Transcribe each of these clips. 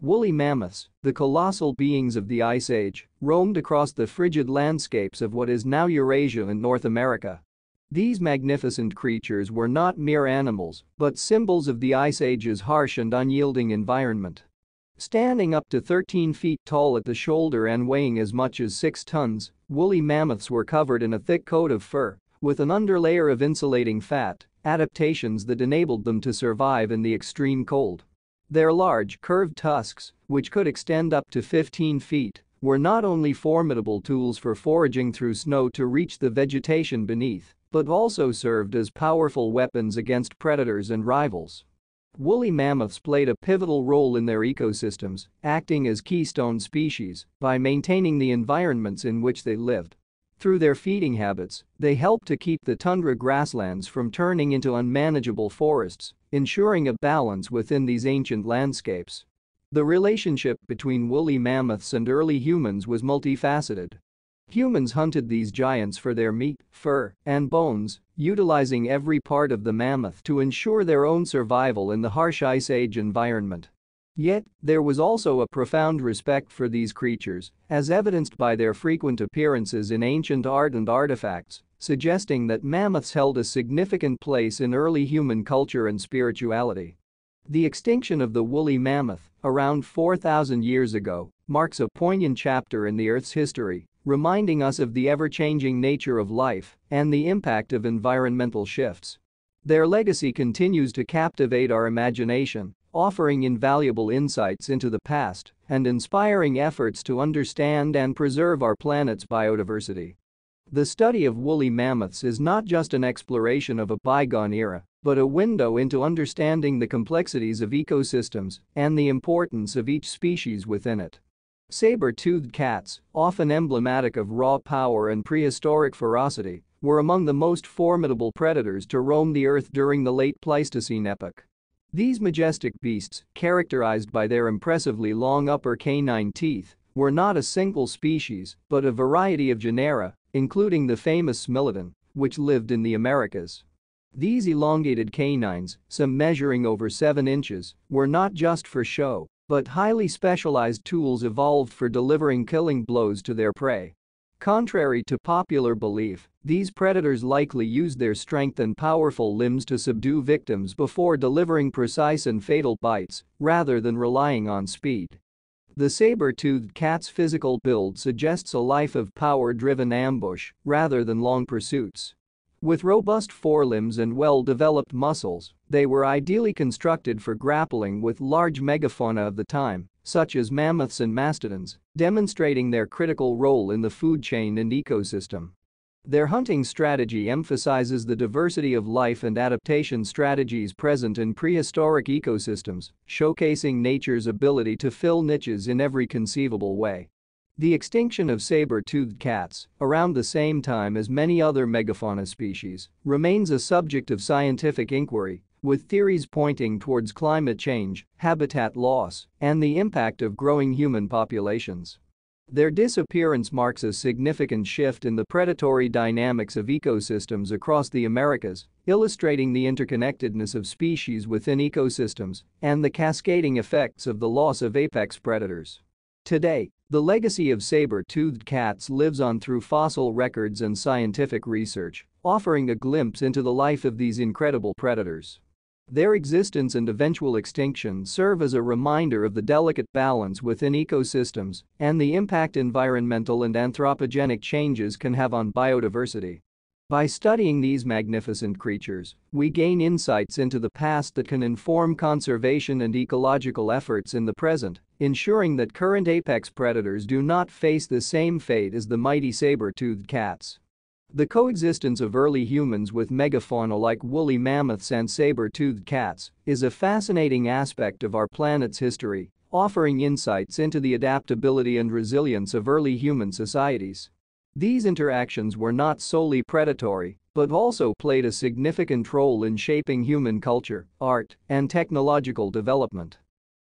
Woolly mammoths, the colossal beings of the Ice Age, roamed across the frigid landscapes of what is now Eurasia and North America. These magnificent creatures were not mere animals, but symbols of the Ice Age's harsh and unyielding environment. Standing up to 13 feet tall at the shoulder and weighing as much as 6 tons, woolly mammoths were covered in a thick coat of fur, with an underlayer of insulating fat, adaptations that enabled them to survive in the extreme cold. Their large, curved tusks, which could extend up to 15 feet, were not only formidable tools for foraging through snow to reach the vegetation beneath, but also served as powerful weapons against predators and rivals. Woolly mammoths played a pivotal role in their ecosystems, acting as keystone species by maintaining the environments in which they lived. Through their feeding habits, they help to keep the tundra grasslands from turning into unmanageable forests, ensuring a balance within these ancient landscapes. The relationship between woolly mammoths and early humans was multifaceted. Humans hunted these giants for their meat, fur, and bones, utilizing every part of the mammoth to ensure their own survival in the harsh Ice Age environment. Yet, there was also a profound respect for these creatures, as evidenced by their frequent appearances in ancient art and artifacts, suggesting that mammoths held a significant place in early human culture and spirituality. The extinction of the woolly mammoth, around 4,000 years ago, marks a poignant chapter in the Earth's history, reminding us of the ever-changing nature of life and the impact of environmental shifts. Their legacy continues to captivate our imagination, offering invaluable insights into the past and inspiring efforts to understand and preserve our planet's biodiversity. The study of woolly mammoths is not just an exploration of a bygone era, but a window into understanding the complexities of ecosystems and the importance of each species within it. Saber-toothed cats, often emblematic of raw power and prehistoric ferocity, were among the most formidable predators to roam the Earth during the late Pleistocene epoch. These majestic beasts, characterized by their impressively long upper canine teeth, were not a single species but a variety of genera, including the famous Smilodon, which lived in the Americas. These elongated canines, some measuring over 7 inches, were not just for show, but highly specialized tools evolved for delivering killing blows to their prey. Contrary to popular belief, these predators likely used their strength and powerful limbs to subdue victims before delivering precise and fatal bites, rather than relying on speed. The saber-toothed cat's physical build suggests a life of power-driven ambush rather than long pursuits. With robust forelimbs and well-developed muscles, they were ideally constructed for grappling with large megafauna of the time, such as mammoths and mastodons, demonstrating their critical role in the food chain and ecosystem. Their hunting strategy emphasizes the diversity of life and adaptation strategies present in prehistoric ecosystems, showcasing nature's ability to fill niches in every conceivable way. The extinction of saber-toothed cats, around the same time as many other megafauna species, remains a subject of scientific inquiry with theories pointing towards climate change, habitat loss, and the impact of growing human populations. Their disappearance marks a significant shift in the predatory dynamics of ecosystems across the Americas, illustrating the interconnectedness of species within ecosystems and the cascading effects of the loss of apex predators. Today, the legacy of saber-toothed cats lives on through fossil records and scientific research, offering a glimpse into the life of these incredible predators. Their existence and eventual extinction serve as a reminder of the delicate balance within ecosystems and the impact environmental and anthropogenic changes can have on biodiversity. By studying these magnificent creatures, we gain insights into the past that can inform conservation and ecological efforts in the present, ensuring that current apex predators do not face the same fate as the mighty saber-toothed cats. The coexistence of early humans with megafauna like woolly mammoths and saber-toothed cats is a fascinating aspect of our planet's history, offering insights into the adaptability and resilience of early human societies. These interactions were not solely predatory, but also played a significant role in shaping human culture, art, and technological development.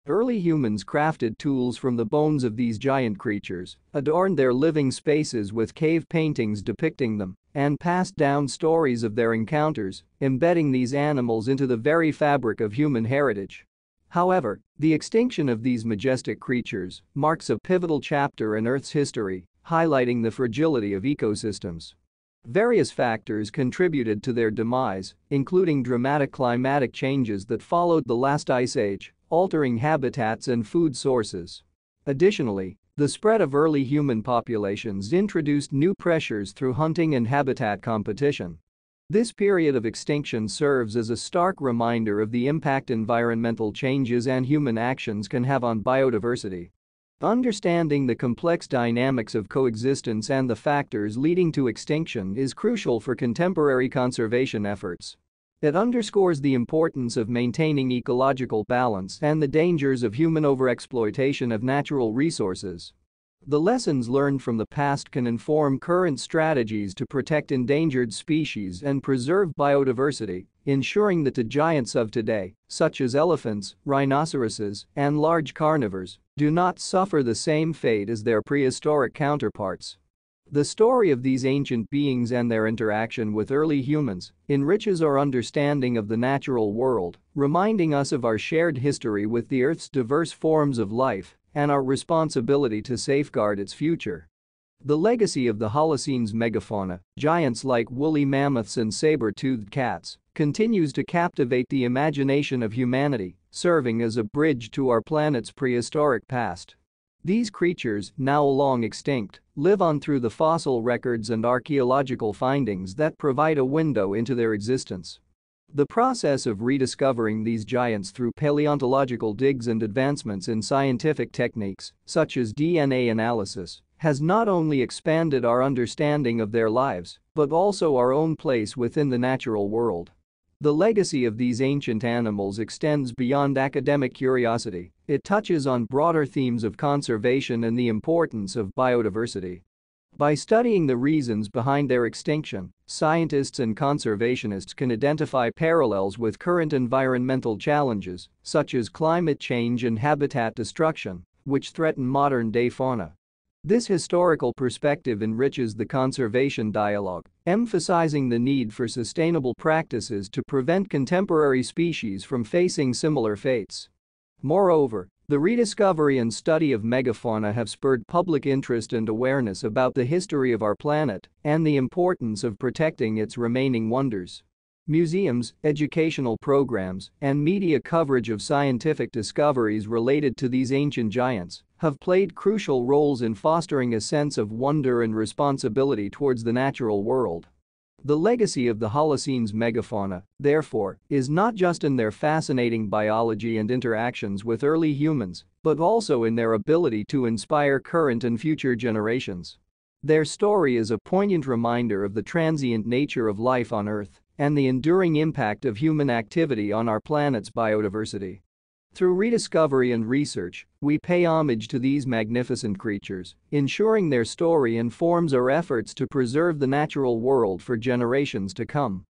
Early humans crafted tools from the bones of these giant creatures, adorned their living spaces with cave paintings depicting them, and passed down stories of their encounters, embedding these animals into the very fabric of human heritage. However, the extinction of these majestic creatures marks a pivotal chapter in Earth's history, highlighting the fragility of ecosystems. Various factors contributed to their demise, including dramatic climatic changes that followed the last ice age, altering habitats and food sources. Additionally, the spread of early human populations introduced new pressures through hunting and habitat competition. This period of extinction serves as a stark reminder of the impact environmental changes and human actions can have on biodiversity. Understanding the complex dynamics of coexistence and the factors leading to extinction is crucial for contemporary conservation efforts. It underscores the importance of maintaining ecological balance and the dangers of human overexploitation of natural resources. The lessons learned from the past can inform current strategies to protect endangered species and preserve biodiversity, ensuring that the giants of today, such as elephants, rhinoceroses, and large carnivores, do not suffer the same fate as their prehistoric counterparts. The story of these ancient beings and their interaction with early humans enriches our understanding of the natural world, reminding us of our shared history with the Earth's diverse forms of life and our responsibility to safeguard its future. The legacy of the Holocene's megafauna, giants like woolly mammoths and saber-toothed cats, continues to captivate the imagination of humanity, serving as a bridge to our planet's prehistoric past. These creatures, now long extinct, live on through the fossil records and archaeological findings that provide a window into their existence. The process of rediscovering these giants through paleontological digs and advancements in scientific techniques, such as DNA analysis, has not only expanded our understanding of their lives, but also our own place within the natural world. The legacy of these ancient animals extends beyond academic curiosity, it touches on broader themes of conservation and the importance of biodiversity. By studying the reasons behind their extinction, scientists and conservationists can identify parallels with current environmental challenges, such as climate change and habitat destruction, which threaten modern-day fauna. This historical perspective enriches the conservation dialogue, emphasizing the need for sustainable practices to prevent contemporary species from facing similar fates. Moreover, the rediscovery and study of megafauna have spurred public interest and awareness about the history of our planet and the importance of protecting its remaining wonders. Museums, educational programs, and media coverage of scientific discoveries related to these ancient giants have played crucial roles in fostering a sense of wonder and responsibility towards the natural world. The legacy of the Holocene's megafauna, therefore, is not just in their fascinating biology and interactions with early humans, but also in their ability to inspire current and future generations. Their story is a poignant reminder of the transient nature of life on Earth and the enduring impact of human activity on our planet's biodiversity. Through rediscovery and research, we pay homage to these magnificent creatures, ensuring their story informs our efforts to preserve the natural world for generations to come.